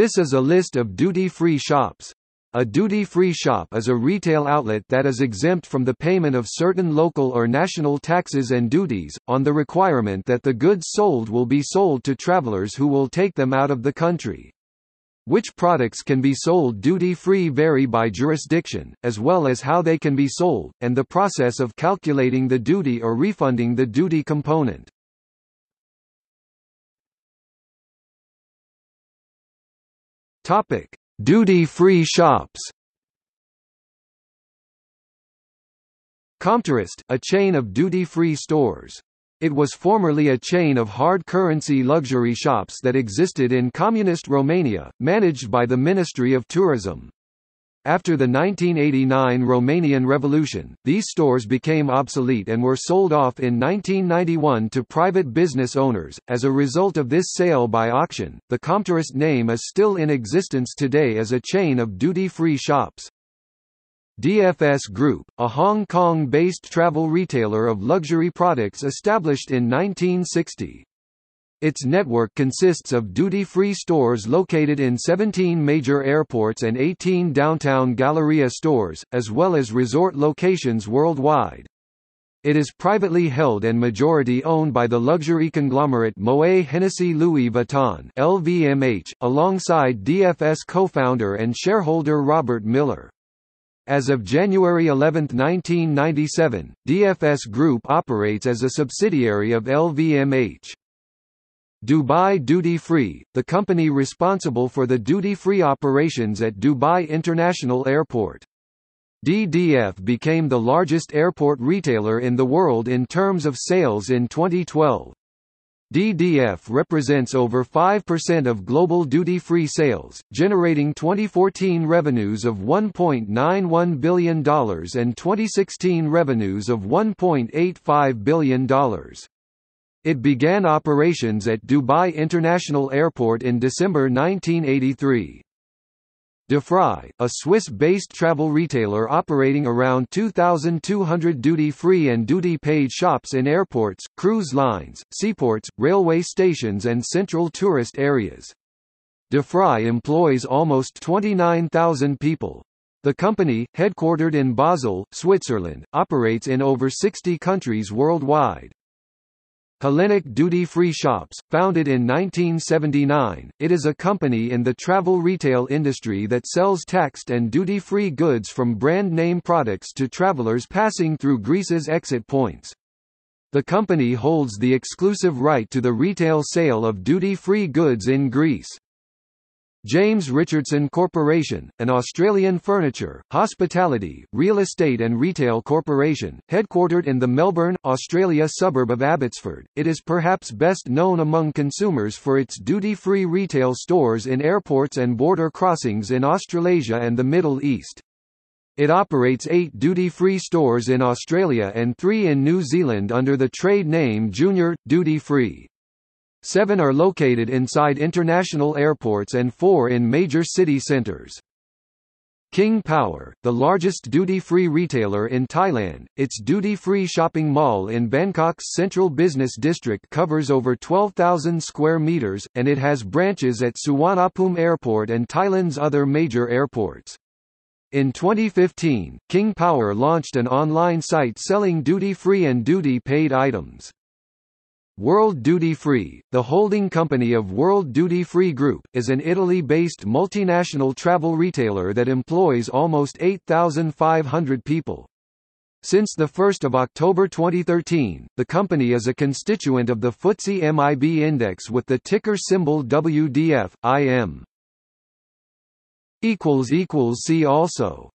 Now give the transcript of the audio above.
This is a list of duty-free shops. A duty-free shop is a retail outlet that is exempt from the payment of certain local or national taxes and duties, on the requirement that the goods sold will be sold to travelers who will take them out of the country. Which products can be sold duty-free vary by jurisdiction, as well as how they can be sold, and the process of calculating the duty or refunding the duty component. Topic: Duty-free shops. Comturist, a chain of duty-free stores. It was formerly a chain of hard currency luxury shops that existed in communist Romania, managed by the Ministry of Tourism. After the 1989 Romanian Revolution, these stores became obsolete and were sold off in 1991 to private business owners. As a result of this sale by auction, the Comturist name is still in existence today as a chain of duty-free shops. DFS Group, a Hong Kong-based travel retailer of luxury products established in 1960. Its network consists of duty-free stores located in 17 major airports and 18 downtown Galleria stores, as well as resort locations worldwide. It is privately held and majority owned by the luxury conglomerate Moet Hennessy Louis Vuitton LVMH, alongside DFS co-founder and shareholder Robert Miller. As of January 11, 1997, DFS Group operates as a subsidiary of LVMH. Dubai Duty Free, the company responsible for the duty-free operations at Dubai International Airport. DDF became the largest airport retailer in the world in terms of sales in 2012. DDF represents over 5% of global duty-free sales, generating 2014 revenues of $1.91 billion and 2016 revenues of $1.85 billion. It began operations at Dubai International Airport in December 1983. Dufry, a Swiss-based travel retailer operating around 2,200 duty-free and duty-paid shops in airports, cruise lines, seaports, railway stations and central tourist areas. Dufry employs almost 29,000 people. The company, headquartered in Basel, Switzerland, operates in over 60 countries worldwide. Hellenic Duty Free Shops, founded in 1979, it is a company in the travel retail industry that sells taxed and duty-free goods from brand name products to travelers passing through Greece's exit points. The company holds the exclusive right to the retail sale of duty-free goods in Greece. James Richardson Corporation, an Australian furniture, hospitality, real estate and retail corporation, headquartered in the Melbourne, Australia suburb of Abbotsford, it is perhaps best known among consumers for its duty-free retail stores in airports and border crossings in Australasia and the Middle East. It operates eight duty-free stores in Australia and three in New Zealand under the trade name Junior, Duty Free. Seven are located inside international airports and four in major city centers. King Power, the largest duty-free retailer in Thailand, its duty-free shopping mall in Bangkok's central business district covers over 12,000 square meters, and it has branches at Suvarnabhumi Airport and Thailand's other major airports. In 2015, King Power launched an online site selling duty-free and duty-paid items. World Duty Free, the holding company of World Duty Free Group, is an Italy-based multinational travel retailer that employs almost 8,500 people. Since 1 October 2013, the company is a constituent of the FTSE MIB index with the ticker symbol WDF, IM. See also